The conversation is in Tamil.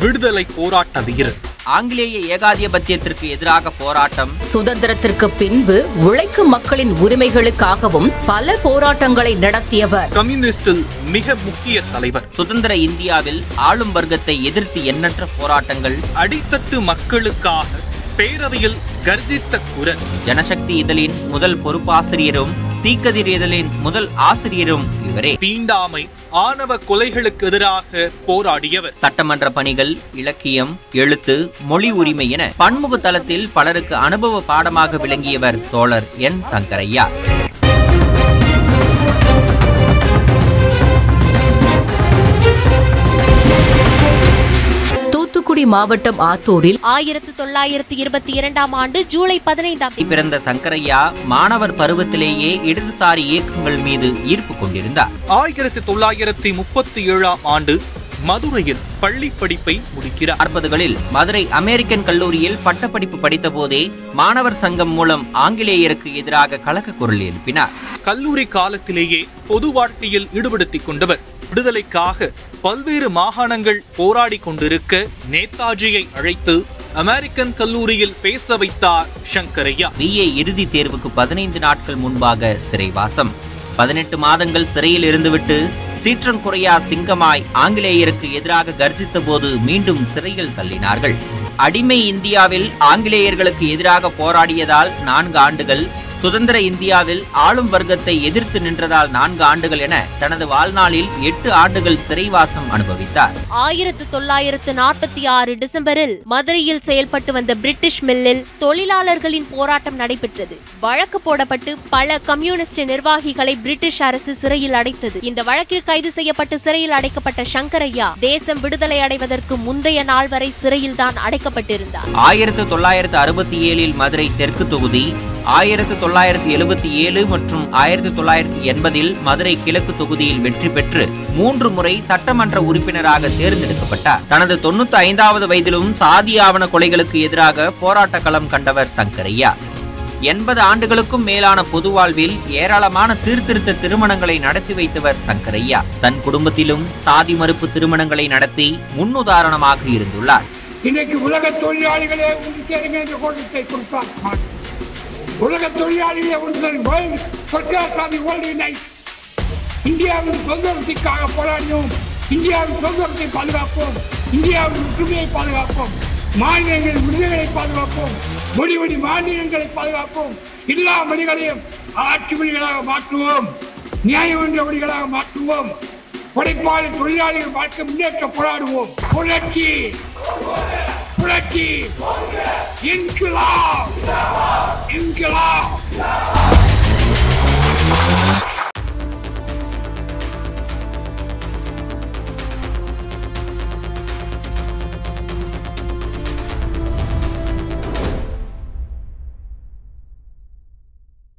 விடுதலை போராட்ட வீரர் ஆங்கிலேய ஏகாதிபத்தியத்திற்கு எதிராக போராட்டம். சுதந்திரத்திற்கு பின்பு உழைக்கும் மக்களின் உரிமைகளுக்காகவும் பல போராட்டங்களை நடத்தியவர். கம்யூனிஸ்டில் மிக முக்கிய தலைவர். சுதந்திர இந்தியாவில் ஆளும் வர்க்கத்தை எதிர்த்து எண்ணற்ற போராட்டங்கள். அடித்தட்டு மக்களுக்காக பேரவையில் கர்ஜித்த குரல். ஜனசக்தி இதழின் முதல் பொறுப்பாசிரியரும் தீக்கதிர் இதழின் முதல் ஆசிரியரும் இவரே. தீண்டாமை ஆணவ கொலைகளுக்கு எதிராக போராடியவர். சட்டமன்ற பணிகள் இலக்கியம் எழுத்து மொழி உரிமை என பன்முக தளத்தில் பலருக்கு அனுபவ பாடமாக விளங்கியவர் தோழர் என் சங்கரையா. தூத்துக்குடி மாவட்டம் ஆத்தூரில் ஆயிரத்து தொள்ளாயிரத்து இருபத்தி இரண்டாம் ஆண்டு ஜூலை பதினைந்தாம் தேதி பிறந்த சங்கரையா மாணவர் பருவத்திலேயே இடதுசாரி இயக்கங்கள் மீது ஈர்ப்பு கொண்டிருந்தார். ஆயிரத்தி தொள்ளாயிரத்தி முப்பத்தி ஏழாம் ஆண்டு மதுரையில் பள்ளி படிப்பை முடிக்கிறார். அறுபதுகளில் மதுரை அமெரிக்கன் கல்லூரியில் பட்டப்படிப்பு படித்த போதே மாணவர் சங்கம் மூலம் ஆங்கிலேயருக்கு எதிராக கலக்க குரல் எழுப்பினார். கல்லூரி காலத்திலேயே பொது வாழ்க்கையில் ஈடுபடுத்திக் கொண்டவர் விடுதலைக்காக பல்வேறு மாகாணங்கள் போராடி கொண்டிருக்க நேதாஜியை அழைத்து அமெரிக்கன் கல்லூரியில் பேச வைத்தார் சங்கரையா பிஏ இறுதி தேர்வுக்கு பதினைந்து நாட்கள் முன்பாக சிறைவாசம். பதினெட்டு மாதங்கள் சிறையில் இருந்துவிட்டு சீற்றங்குறையா சிங்கமாய் ஆங்கிலேயருக்கு எதிராக கர்ஜித்த போது மீண்டும் சிறையில் தள்ளினார்கள். அடிமை இந்தியாவில் ஆங்கிலேயர்களுக்கு எதிராக போராடியதால் நான்கு ஆண்டுகள் சுதந்திர இந்தியாவில் ஆளும் வர்க்கத்தை எதிர்த்து நின்றதால் நான்கு ஆண்டுகள் என தனது வாழ்நாளில் எட்டு ஆண்டுகள் சிறைவாசம் அனுபவித்தார். ஆயிரத்து தொள்ளாயிரத்து நாற்பத்தி ஆறு டிசம்பரில் மதுரையில் செயல்பட்டு வந்த பிரிட்டிஷ் மில்லில் தொழிலாளர்களின் போராட்டம் நடைபெற்றது. வழக்கு போடப்பட்டு பல கம்யூனிஸ்ட் நிர்வாகிகளை பிரிட்டிஷ் அரசு சிறையில் அடைத்தது. இந்த வழக்கில் கைது செய்யப்பட்டு சிறையில் அடைக்கப்பட்ட சங்கரையா தேசம் விடுதலை அடைவதற்கு முந்தைய நாள் வரை சிறையில் தான் அடைக்கப்பட்டிருந்தார். ஆயிரத்து தொள்ளாயிரத்து அறுபத்தி ஏழில் மதுரை தெற்கு தொகுதி ஆயிரத்து தொள்ளாயிரத்து எழுபத்தி ஏழு மற்றும் ஆயிரத்து தொள்ளாயிரத்து எண்பதில் மதுரை கிழக்கு தொகுதியில் வெற்றி பெற்று மூன்று முறை சட்டமன்ற உறுப்பினராக தேர்ந்தெடுக்கப்பட்டார். தனது தொண்ணூத்தி ஐந்தாவது வயதிலும் சாதி ஆவண கொலைகளுக்கு எதிராக போராட்ட களம் கண்டவர் சங்கரையா. எண்பது ஆண்டுகளுக்கும் மேலான பொது வாழ்வில் ஏராளமான சீர்திருத்த திருமணங்களை நடத்தி வைத்தவர் சங்கரையா. தன் குடும்பத்திலும் சாதி மறுப்பு திருமணங்களை நடத்தி முன்னுதாரணமாக இருந்துள்ளார். இன்னைக்கு உலக தொழிலாளிகளே கோஷத்தை கொடுத்தார். உலக தொழிலாளிய ஒன்று வேர்ல்ட் சொர்க்காசாதி வேர்ல்டு இந்தியாவின் சுதந்திரத்திற்காக போராடினோம் இந்தியாவின் சுதந்திரத்தை பாதுகாப்போம் இந்தியாவின் ஒற்றுமையை பாதுகாப்போம் மாநிலங்களின் விடுதலை பாதுகாப்போம் மொழி மொழி மாநிலங்களை பாதுகாப்போம் எல்லா மொழிகளையும் ஆட்சி மொழிகளாக மாற்றுவோம் நியாயம் என்ற மொழிகளாக மாற்றுவோம் படைப்பாளர் தொழிலாளிகள் வாழ்க்கை முன்னேற்ற போராடுவோம் புரட்சி புரட்சி İnkılap! İnkılap! İnkılap!